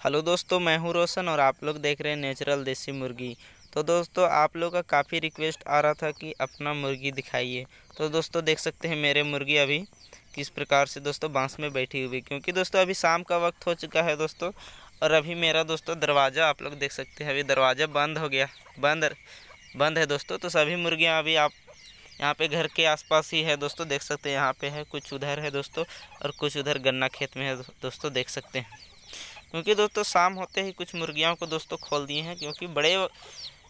Hello दोस्तों, मैं हूँ रोशन और आप लोग देख रहे हैं नेचुरल देसी मुर्गी। तो दोस्तों, आप लोग का काफ़ी रिक्वेस्ट आ रहा था कि अपना मुर्गी दिखाइए। तो दोस्तों, देख सकते हैं मेरे मुर्गी अभी किस प्रकार से दोस्तों बाँस में बैठी हुई। क्योंकि दोस्तों, अभी शाम का वक्त हो चुका है दोस्तों, और अभी मेरा दोस्तों दरवाज़ा, आप लोग देख सकते हैं, अभी दरवाज़ा बंद हो गया। बंद बंद है दोस्तों तो सभी मुर्गियाँ अभी आप, यहाँ पे घर के आसपास ही है दोस्तों, देख सकते हैं, यहाँ पे है, कुछ उधर है दोस्तों, और कुछ उधर गन्ना खेत में है दोस्तों, देख सकते हैं। क्योंकि दोस्तों शाम होते ही कुछ मुर्गियों को दोस्तों खोल दिए हैं, क्योंकि बड़े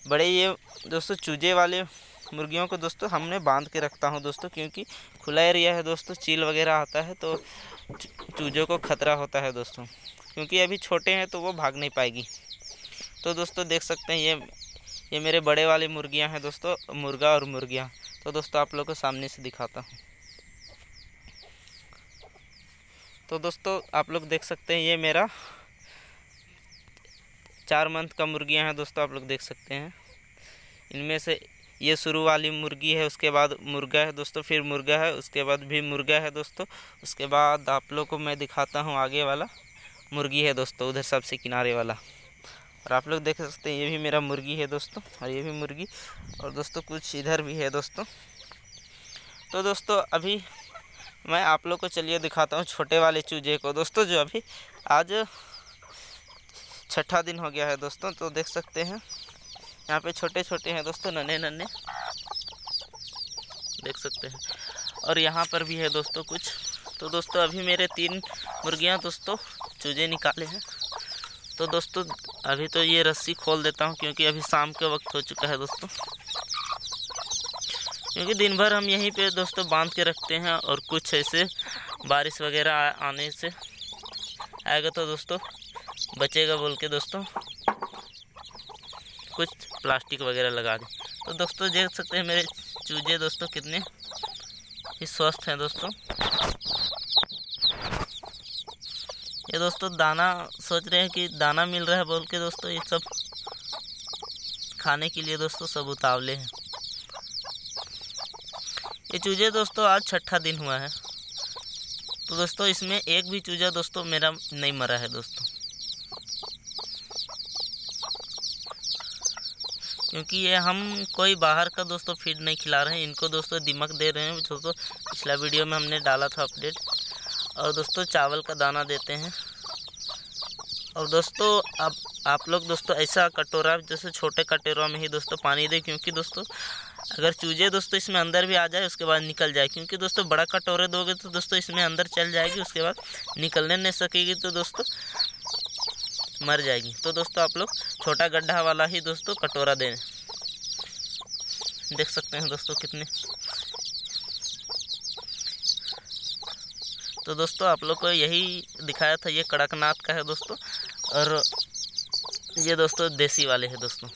बड़े ये दोस्तों चूजे वाले मुर्गियों को दोस्तों हमने बाँध के रखता हूँ दोस्तों, क्योंकि खुला एरिया है दोस्तों, चील वगैरह आता है तो चूजों को खतरा होता है दोस्तों, क्योंकि अभी छोटे हैं तो वो भाग नहीं पाएगी। तो दोस्तों देख सकते हैं ये ये मेरे बड़े वाले मुर्गियाँ हैं दोस्तों, मुर्गा और मुर्गियाँ तो दोस्तों आप लोग को सामने से दिखाता हूँ। तो दोस्तों आप लोग देख सकते हैं ये मेरा चार मंथ का मुर्गियाँ हैं दोस्तों, आप लोग देख सकते हैं। इनमें से ये शुरू वाली मुर्गी है, उसके बाद मुर्गा है दोस्तों, फिर मुर्गा है, उसके बाद भी मुर्गा है दोस्तों। उसके बाद आप लोग को मैं दिखाता हूँ आगे वाला मुर्गी है दोस्तों, उधर सबसे किनारे वाला। और आप लोग देख सकते हैं, ये भी मेरा मुर्गी है दोस्तों, और ये भी मुर्गी। और दोस्तों, कुछ इधर भी है दोस्तों। तो दोस्तों, अभी मैं आप लोग को चलिए दिखाता हूँ छोटे वाले चूजे को। दोस्तों, जो अभी आज छठा दिन हो गया है दोस्तों तो देख सकते हैं। यहाँ पे छोटे छोटे हैं दोस्तों नन्हे नन्हे देख सकते हैं। और यहाँ पर भी है दोस्तों कुछ। तो दोस्तों, अभी मेरे तीन मुर्गियाँ दोस्तों, चूजे निकाले हैं। तो दोस्तों, अभी तो ये रस्सी खोल देता हूँ, क्योंकि अभी शाम के वक्त हो चुका है दोस्तों। क्योंकि दिन भर हम यहीं पे दोस्तों बाँध के रखते हैं, और कुछ ऐसे बारिश वगैरह आने से आएगा तो दोस्तों बचेगा बोल के दोस्तों। कुछ प्लास्टिक वगैरह लगा दें। तो दोस्तों देख सकते हैं मेरे चूजे दोस्तों कितने। ही स्वस्थ हैं दोस्तों। ये दोस्तों दाना सोच रहे हैं कि दाना मिल रहा है बोल के दोस्तों, ये सब खाने के लिए दोस्तों सब उतावले हैं। ये चूजे दोस्तों आज छठा दिन हुआ है। तो दोस्तों इसमें एक भी चूजा दोस्तों मेरा नहीं मरा है दोस्तों। क्योंकि ये हम कोई बाहर का दोस्तों फ़ीड नहीं खिला रहे हैं। इनको दोस्तों दिमक दे रहे हैं। दोस्तों, पिछला वीडियो में हमने डाला था अपडेट और दोस्तों, चावल का दाना देते हैं। और दोस्तों अब आप लोग दोस्तों ऐसा कटोरा, जैसे छोटे कटोरा में ही दोस्तों पानी दें, क्योंकि दोस्तों, अगर चूजे दोस्तों इसमें अंदर भी आ जाए, उसके बाद निकल जाए। क्योंकि दोस्तों, बड़ा कटोरे दोगे तो दोस्तों इसमें अंदर चल जाएगी, उसके बाद निकलने नहीं सकेगी। तो दोस्तों मर जाएगी। तो दोस्तों, आप लोग छोटा गड्ढा वाला ही दोस्तों कटोरा दें। देख सकते हैं दोस्तों कितने। तो दोस्तों, आप लोग को यही दिखाया था, ये कड़कनाथ का है दोस्तों, और ये दोस्तों देसी वाले हैं दोस्तों।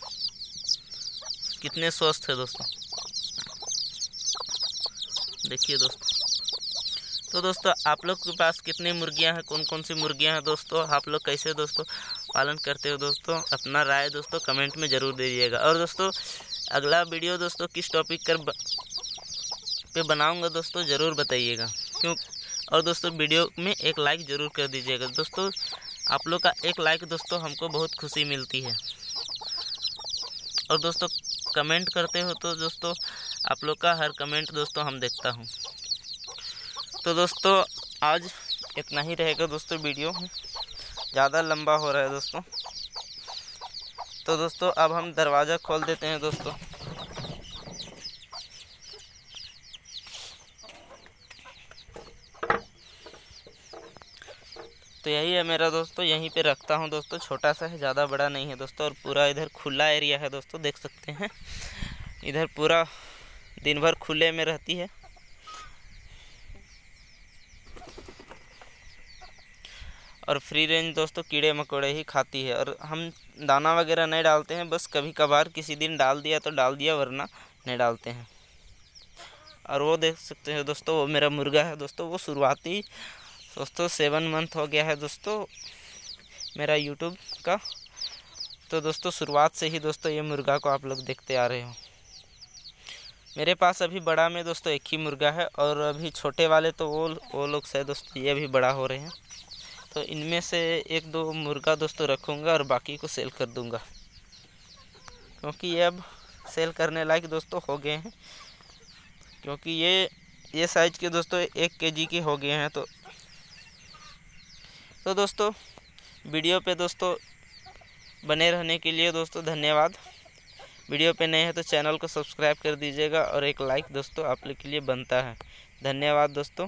कितने स्वस्थ है दोस्तों। देखिए दोस्तों। तो दोस्तों, आप लोग के पास कितनी मुर्गियाँ हैं कौन कौन सी मुर्गियाँ हैं दोस्तों? आप लोग कैसे दोस्तों? पालन करते हो दोस्तों, अपना राय दोस्तों कमेंट में ज़रूर दीजिएगा। और दोस्तों, अगला वीडियो दोस्तों किस टॉपिक कर ब... पे बनाऊँगा दोस्तों, ज़रूर बताइएगा। क्यों और दोस्तों वीडियो में एक लाइक ज़रूर कर दीजिएगा। दोस्तों, आप लोग का एक लाइक दोस्तों हमको बहुत खुशी मिलती है। और दोस्तों कमेंट करते हो तो दोस्तों, आप लोग का हर कमेंट दोस्तों हम देखता हूँ। तो दोस्तों, आज इतना ही रहेगा दोस्तों वीडियो ज़्यादा लंबा हो रहा है दोस्तों। तो दोस्तों, अब हम दरवाज़ा खोल देते हैं दोस्तों। तो यही है मेरा दोस्तों, यहीं पे रखता हूँ दोस्तों। छोटा सा है, ज़्यादा बड़ा नहीं है दोस्तों, और पूरा इधर खुला एरिया है दोस्तों, देख सकते हैं। इधर पूरा दिन भर खुले में रहती है। और फ्री रेंज दोस्तों कीड़े मकोड़े ही खाती है। और हम दाना वगैरह नहीं डालते हैं, बस कभी कभार किसी दिन डाल दिया तो डाल दिया, वरना नहीं डालते हैं। और वो देख सकते हैं दोस्तों, वो मेरा मुर्गा है दोस्तों, वो शुरुआती दोस्तों सेवन मंथ हो गया है दोस्तों मेरा यूट्यूब का। तो दोस्तों शुरुआत से ही दोस्तों ये मुर्गा को आप लोग देखते आ रहे हो। मेरे पास अभी बड़ा में दोस्तों एक ही मुर्गा है और अभी छोटे वाले तो वो वो लोग से दोस्तों ये भी बड़ा हो रहे हैं। तो इनमें से एक दो मुर्गा दोस्तों रखूँगा और बाकी को सेल कर दूँगा। क्योंकि ये अब सेल करने लायक दोस्तों हो गए हैं। क्योंकि ये ये साइज़ के दोस्तों एक के जी के हो गए हैं तो तो दोस्तों, वीडियो पे दोस्तों बने रहने के लिए दोस्तों धन्यवाद। वीडियो पे नए हैं तो चैनल को सब्सक्राइब कर दीजिएगा और एक लाइक दोस्तों आप लोग के लिए बनता है। धन्यवाद दोस्तों।